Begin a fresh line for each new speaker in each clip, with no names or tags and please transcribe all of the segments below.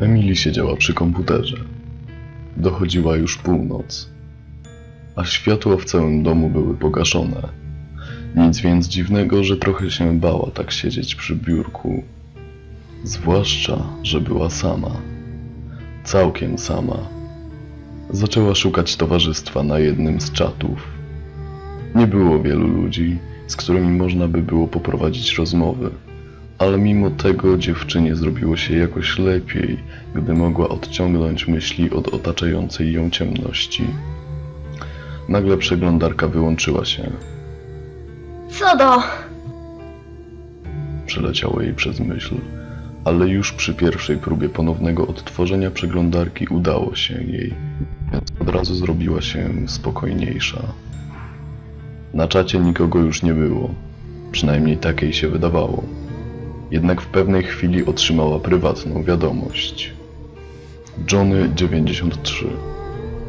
Emily siedziała przy komputerze. Dochodziła już północ, a światła w całym domu były pogaszone. Nic więc dziwnego, że trochę się bała tak siedzieć przy biurku. Zwłaszcza, że była sama. Całkiem sama. Zaczęła szukać towarzystwa na jednym z czatów. Nie było wielu ludzi, z którymi można by było poprowadzić rozmowy, ale mimo tego dziewczynie zrobiło się jakoś lepiej, gdy mogła odciągnąć myśli od otaczającej ją ciemności. Nagle przeglądarka wyłączyła się.
Co do...
Przeleciało jej przez myśl, ale już przy pierwszej próbie ponownego odtworzenia przeglądarki udało się jej, więc od razu zrobiła się spokojniejsza. Na czacie nikogo już nie było, przynajmniej tak jej się wydawało. Jednak w pewnej chwili otrzymała prywatną wiadomość. Johnny 93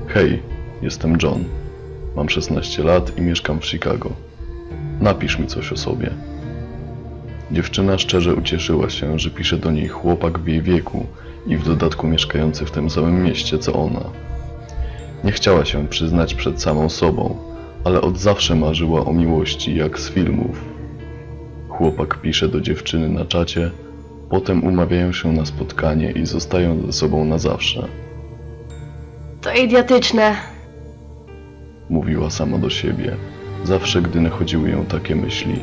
Hej, jestem John. Mam 16 lat i mieszkam w Chicago. Napisz mi coś o sobie. Dziewczyna szczerze ucieszyła się, że pisze do niej chłopak w jej wieku i w dodatku mieszkający w tym samym mieście co ona. Nie chciała się przyznać przed samą sobą, ale od zawsze marzyła o miłości jak z filmów. Chłopak pisze do dziewczyny na czacie, potem umawiają się na spotkanie i zostają ze sobą na zawsze.
To idiotyczne.
Mówiła sama do siebie, zawsze gdy nachodziły ją takie myśli.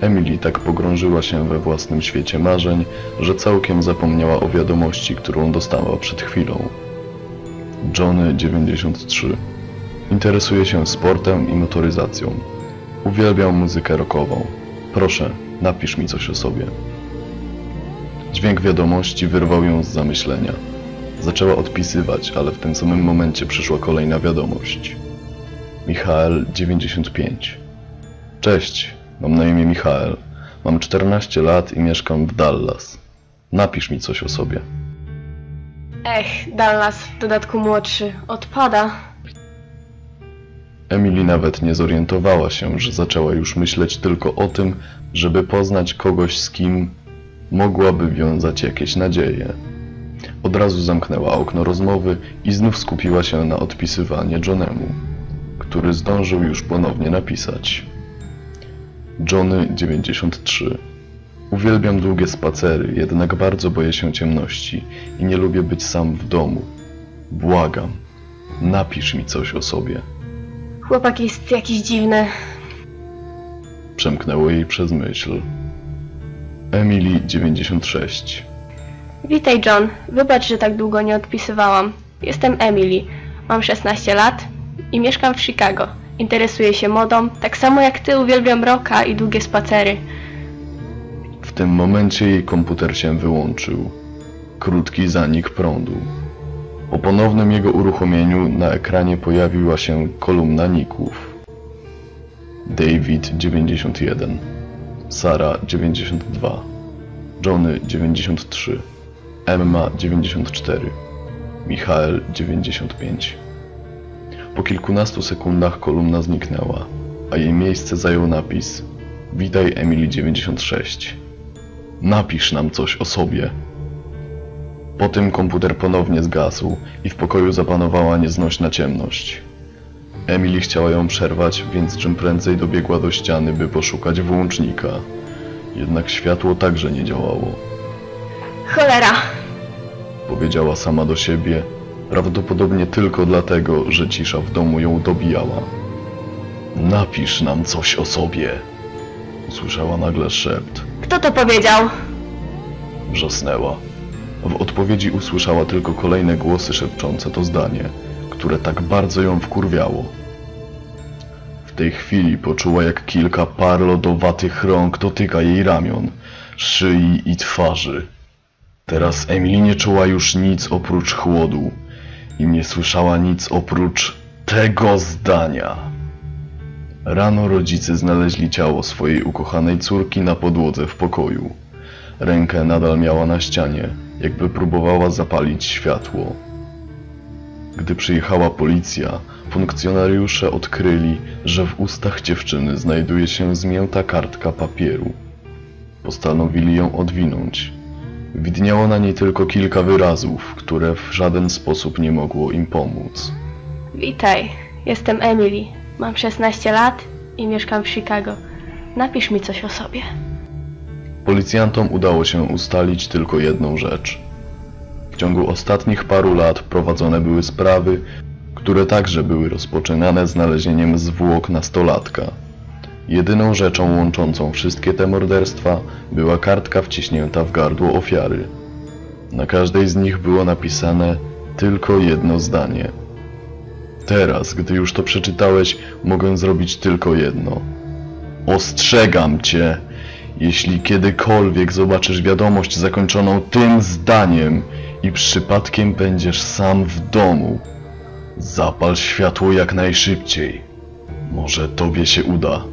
Emily tak pogrążyła się we własnym świecie marzeń, że całkiem zapomniała o wiadomości, którą dostała przed chwilą. Johnny 93 Interesuje się sportem i motoryzacją. Uwielbiam muzykę rockową. Proszę, napisz mi coś o sobie. Dźwięk wiadomości wyrwał ją z zamyślenia. Zaczęła odpisywać, ale w tym samym momencie przyszła kolejna wiadomość. Michael 95 Cześć, mam na imię Michael. Mam 14 lat i mieszkam w Dallas. Napisz mi coś o sobie.
Ech, Dallas, w dodatku młodszy, odpada.
Emily nawet nie zorientowała się, że zaczęła już myśleć tylko o tym, żeby poznać kogoś, z kim mogłaby wiązać jakieś nadzieje. Od razu zamknęła okno rozmowy i znów skupiła się na odpisywaniu Johnemu, który zdążył już ponownie napisać. Johnny 93 Uwielbiam długie spacery, jednak bardzo boję się ciemności i nie lubię być sam w domu. Błagam, napisz mi coś o sobie.
Chłopak jest jakiś dziwny.
Przemknęło jej przez myśl. Emily 96
Witaj, John. Wybacz, że tak długo nie odpisywałam. Jestem Emily. Mam 16 lat i mieszkam w Chicago. Interesuję się modą, tak samo jak ty uwielbiam rocka i długie spacery.
W tym momencie jej komputer się wyłączył. Krótki zanik prądu. Po ponownym jego uruchomieniu na ekranie pojawiła się kolumna ników. David 91 Sara 92 Johnny 93 Emma 94 Michael 95 Po kilkunastu sekundach kolumna zniknęła, a jej miejsce zajął napis Witaj Emily 96 Napisz nam coś o sobie. Po tym komputer ponownie zgasł i w pokoju zapanowała nieznośna ciemność. Emily chciała ją przerwać, więc czym prędzej dobiegła do ściany, by poszukać włącznika. Jednak światło także nie działało.
Cholera!
Powiedziała sama do siebie, prawdopodobnie tylko dlatego, że cisza w domu ją dobijała. Napisz nam coś o sobie. Usłyszała nagle szept.
Kto to powiedział?
Wrzasnęła. W odpowiedzi usłyszała tylko kolejne głosy szepczące to zdanie, które tak bardzo ją wkurwiało. W tej chwili poczuła, jak kilka par lodowatych rąk dotyka jej ramion, szyi i twarzy. Teraz Emily nie czuła już nic oprócz chłodu i nie słyszała nic oprócz tego zdania. Rano rodzice znaleźli ciało swojej ukochanej córki na podłodze w pokoju. Rękę nadal miała na ścianie, jakby próbowała zapalić światło. Gdy przyjechała policja, funkcjonariusze odkryli, że w ustach dziewczyny znajduje się zmięta kartka papieru. Postanowili ją odwinąć. Widniało na niej tylko kilka wyrazów, które w żaden sposób nie mogło im pomóc.
Witaj, jestem Emily. Mam 16 lat i mieszkam w Chicago. Napisz mi coś o sobie.
Policjantom udało się ustalić tylko jedną rzecz. W ciągu ostatnich paru lat prowadzone były sprawy, które także były rozpoczynane znalezieniem zwłok nastolatka. Jedyną rzeczą łączącą wszystkie te morderstwa była kartka wciśnięta w gardło ofiary. Na każdej z nich było napisane tylko jedno zdanie. Teraz, gdy już to przeczytałeś, mogę zrobić tylko jedno. Ostrzegam cię! Jeśli kiedykolwiek zobaczysz wiadomość zakończoną tym zdaniem i przypadkiem będziesz sam w domu, zapal światło jak najszybciej. Może tobie się uda.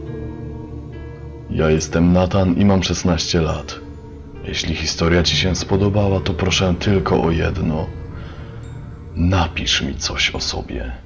Ja jestem Nathan i mam 16 lat. Jeśli historia ci się spodobała, to proszę tylko o jedno. Napisz mi coś o sobie.